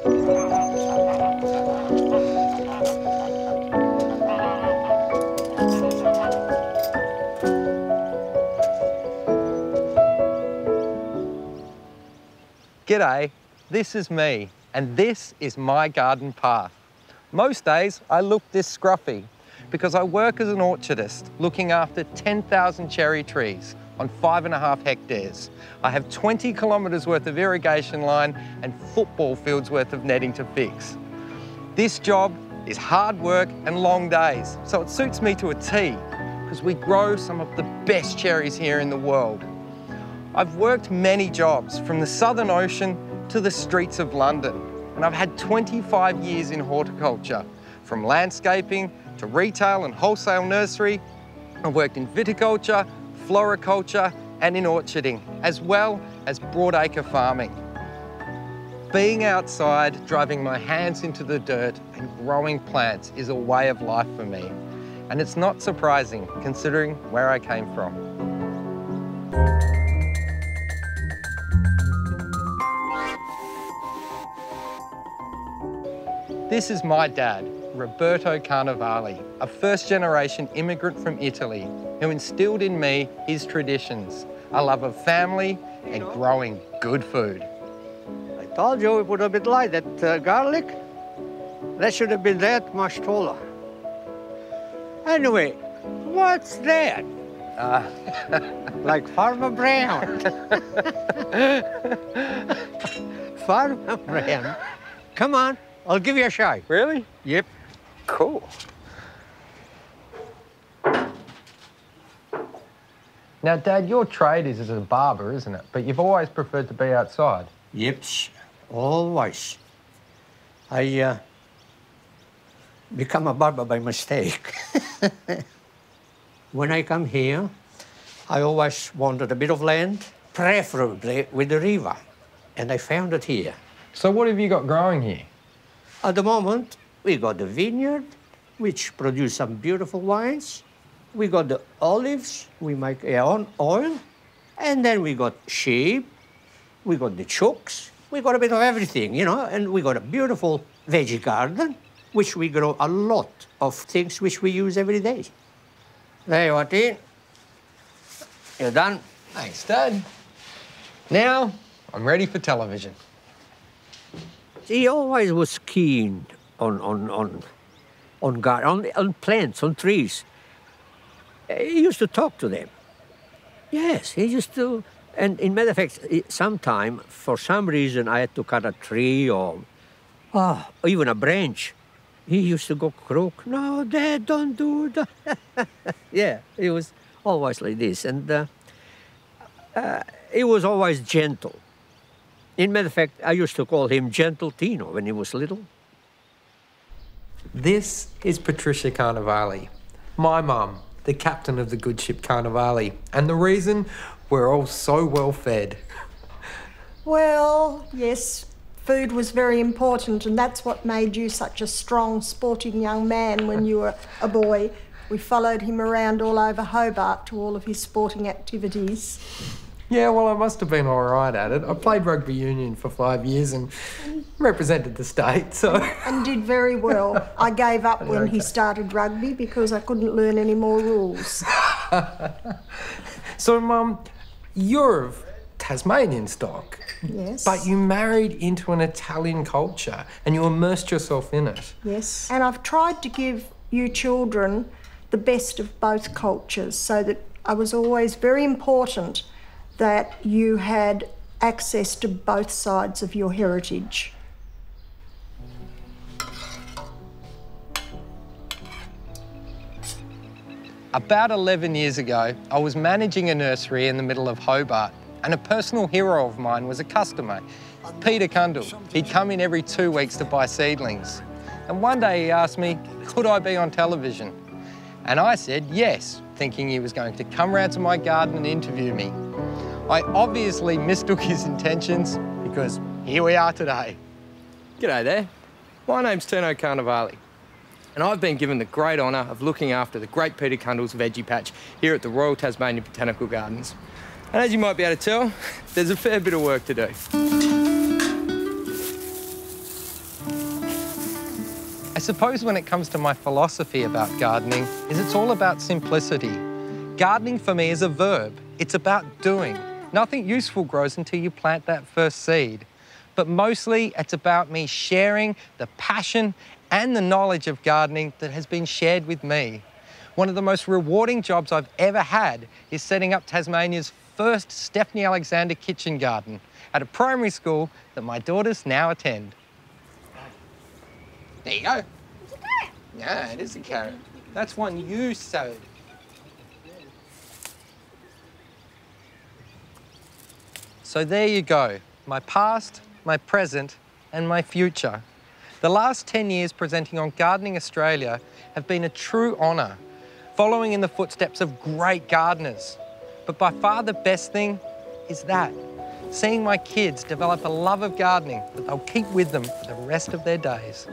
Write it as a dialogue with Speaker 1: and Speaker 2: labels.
Speaker 1: G'day, this is me, and this is my garden path. Most days I look this scruffy because I work as an orchardist looking after 10,000 cherry trees on five and a half hectares. I have 20 kilometres worth of irrigation line and football fields worth of netting to fix. This job is hard work and long days, so it suits me to a T because we grow some of the best cherries here in the world. I've worked many jobs from the Southern Ocean to the streets of London, and I've had 25 years in horticulture, from landscaping to retail and wholesale nursery. I've worked in viticulture, floriculture, and in orcharding, as well as broadacre farming. Being outside, driving my hands into the dirt and growing plants is a way of life for me. And it's not surprising considering where I came from. This is my dad, Roberto Carnevale, a first generation immigrant from Italy who instilled in me his traditions, a love of family and growing good food.
Speaker 2: I told you it would have been like that uh, garlic. That should have been that much taller. Anyway, what's that?
Speaker 1: Uh,
Speaker 2: like Farmer Brown. Farmer Brown. Come on, I'll give you a shot.
Speaker 1: really?
Speaker 2: Yep.
Speaker 1: Cool. Now, Dad, your trade is as a barber, isn't it? But you've always preferred to be outside.
Speaker 2: Yep, always. I uh, become a barber by mistake. when I come here, I always wanted a bit of land, preferably with the river, and I found it here.
Speaker 1: So, what have you got growing here?
Speaker 2: At the moment, we got the vineyard, which produce some beautiful wines. We got the olives, we make our own oil. And then we got sheep, we got the chooks, we got a bit of everything, you know, and we got a beautiful veggie garden, which we grow a lot of things which we use every day. There you are, Dean. You're done.
Speaker 1: Thanks, Dad. Now, I'm ready for television.
Speaker 2: He always was keen on on on on gar- on, on plants, on trees. He used to talk to them. Yes, he used to. And in matter of fact, sometime for some reason I had to cut a tree or, oh, or even a branch. He used to go crook. No, Dad, don't do that. yeah, he was always like this, and uh, uh, he was always gentle. In matter of fact, I used to call him Gentle Tino when he was little.
Speaker 1: This is Patricia Carnevale, my mum, the captain of the good ship Carnevale, and the reason we're all so well fed.
Speaker 3: Well, yes, food was very important, and that's what made you such a strong, sporting young man when you were a boy. We followed him around all over Hobart to all of his sporting activities.
Speaker 1: Yeah, well, I must have been all right at it. I played rugby union for five years and represented the state, so.
Speaker 3: And did very well. I gave up when he started rugby because I couldn't learn any more rules.
Speaker 1: So, Mum, you're of Tasmanian stock.
Speaker 3: Yes.
Speaker 1: But you married into an Italian culture and you immersed yourself in it.
Speaker 3: Yes. And I've tried to give you children the best of both cultures so that I was always very important that you had access to both sides of your heritage.
Speaker 1: About 11 years ago, I was managing a nursery in the middle of Hobart, and a personal hero of mine was a customer, Peter Cundall. He'd come in every two weeks to buy seedlings. And one day he asked me, could I be on television? And I said yes, thinking he was going to come round to my garden and interview me. I obviously mistook his intentions because here we are today. G'day there. My name's Tino Carnevale, and I've been given the great honour of looking after the great Peter Cundall's veggie patch here at the Royal Tasmanian Botanical Gardens. And as you might be able to tell, there's a fair bit of work to do. I suppose when it comes to my philosophy about gardening is it's all about simplicity. Gardening for me is a verb. It's about doing. Nothing useful grows until you plant that first seed. But mostly it's about me sharing the passion and the knowledge of gardening that has been shared with me. One of the most rewarding jobs I've ever had is setting up Tasmania's first Stephanie Alexander kitchen garden at a primary school that my daughters now attend. There you go.
Speaker 4: It's a carrot.
Speaker 1: Yeah, it is a carrot. That's one you sowed. So there you go, my past, my present, and my future. The last 10 years presenting on Gardening Australia have been a true honour, following in the footsteps of great gardeners. But by far the best thing is that, seeing my kids develop a love of gardening that they'll keep with them for the rest of their days.